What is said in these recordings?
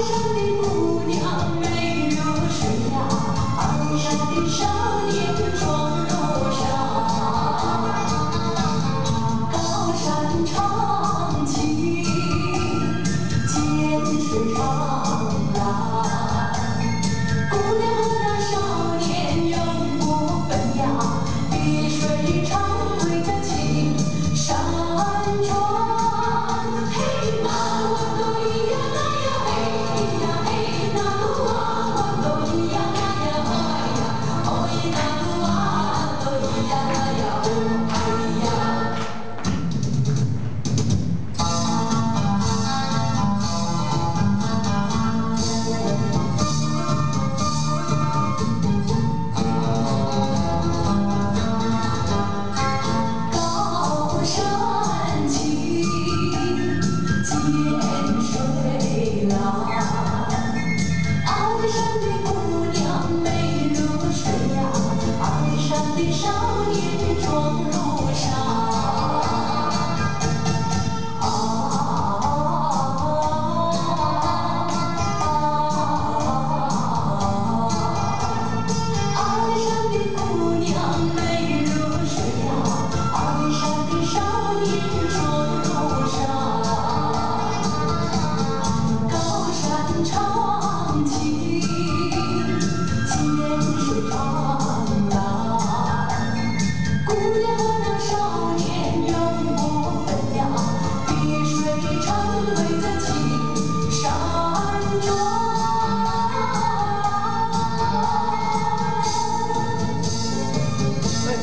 山的姑娘美如水呀，山的少年壮如山。高山长。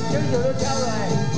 今儿就跳来。